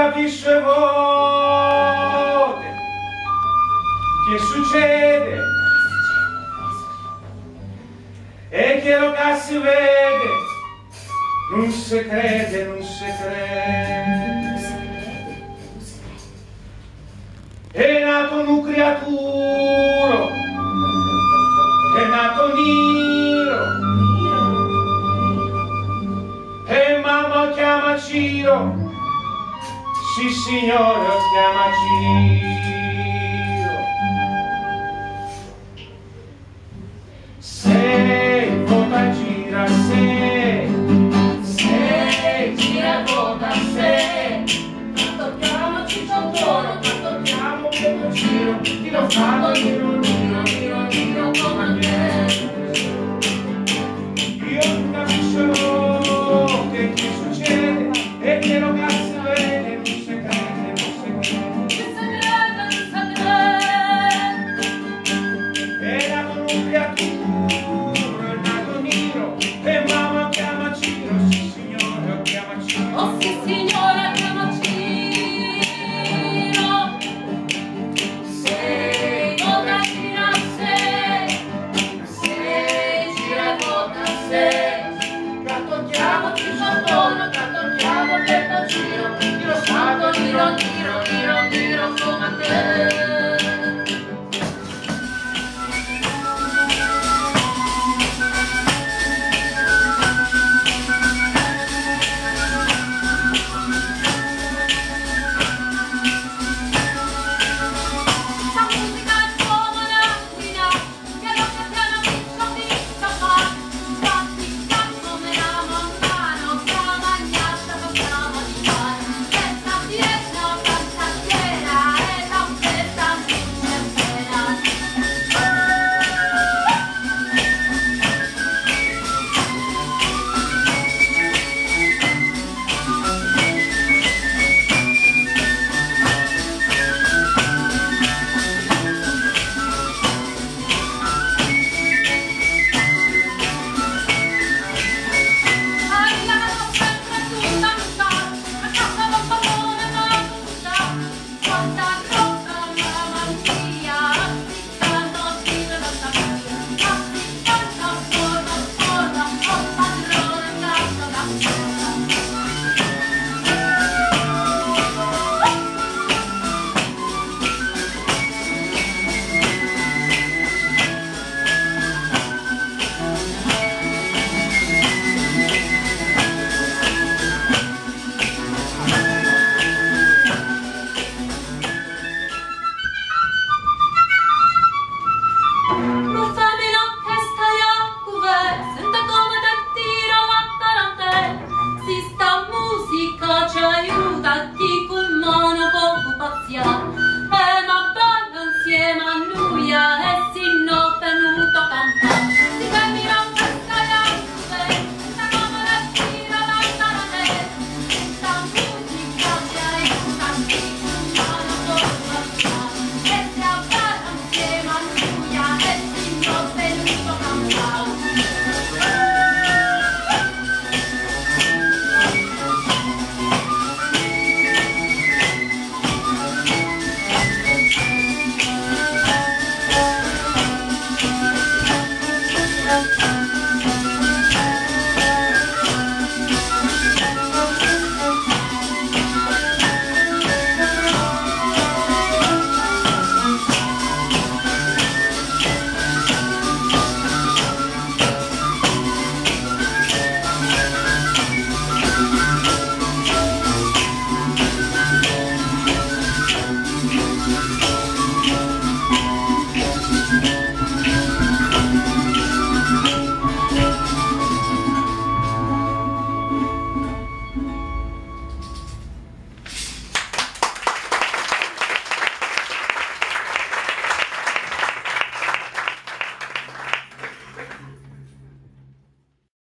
Io non capisco e volte. Che succede? E che lo che si vede? Non si crede, non si crede. È nato un creatura, è nato nero, e mamma chiama Ciro, sì signore chiama Ciro. Tiro, tiro, tiro, tiro, tiro, tiro,